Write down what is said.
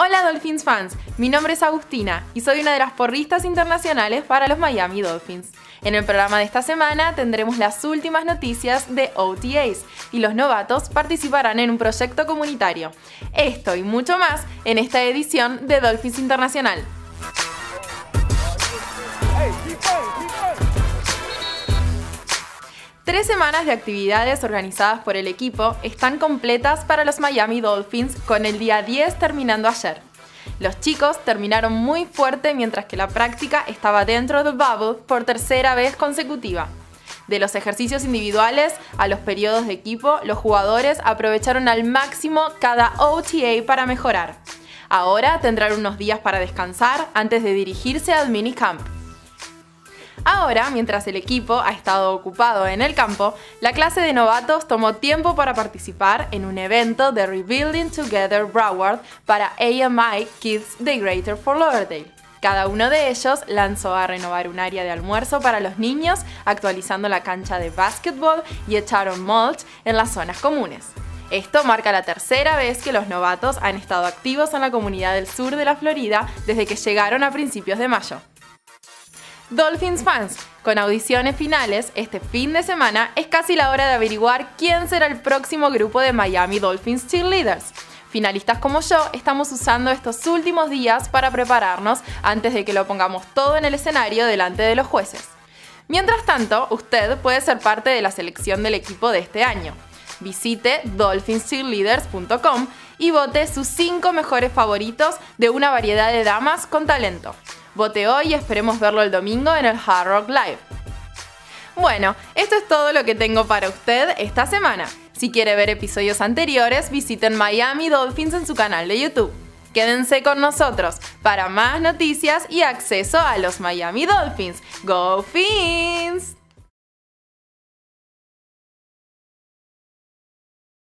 Hola Dolphins fans, mi nombre es Agustina y soy una de las porristas internacionales para los Miami Dolphins. En el programa de esta semana tendremos las últimas noticias de OTAs y los novatos participarán en un proyecto comunitario. Esto y mucho más en esta edición de Dolphins Internacional. Tres semanas de actividades organizadas por el equipo están completas para los Miami Dolphins con el día 10 terminando ayer. Los chicos terminaron muy fuerte mientras que la práctica estaba dentro del bubble por tercera vez consecutiva. De los ejercicios individuales a los periodos de equipo, los jugadores aprovecharon al máximo cada OTA para mejorar. Ahora tendrán unos días para descansar antes de dirigirse al minicamp. Ahora, mientras el equipo ha estado ocupado en el campo, la clase de novatos tomó tiempo para participar en un evento de Rebuilding Together Broward para AMI Kids de Greater Fort Lauderdale. Cada uno de ellos lanzó a renovar un área de almuerzo para los niños, actualizando la cancha de básquetbol y echaron mulch en las zonas comunes. Esto marca la tercera vez que los novatos han estado activos en la comunidad del sur de la Florida desde que llegaron a principios de mayo. Dolphins fans, con audiciones finales este fin de semana es casi la hora de averiguar quién será el próximo grupo de Miami Dolphins Cheerleaders. Finalistas como yo estamos usando estos últimos días para prepararnos antes de que lo pongamos todo en el escenario delante de los jueces. Mientras tanto, usted puede ser parte de la selección del equipo de este año. Visite dolphinscheerleaders.com y vote sus 5 mejores favoritos de una variedad de damas con talento. Hoy y esperemos verlo el domingo en el Hard Rock Live. Bueno, esto es todo lo que tengo para usted esta semana. Si quiere ver episodios anteriores, visiten Miami Dolphins en su canal de YouTube. Quédense con nosotros para más noticias y acceso a los Miami Dolphins. ¡Go Fins!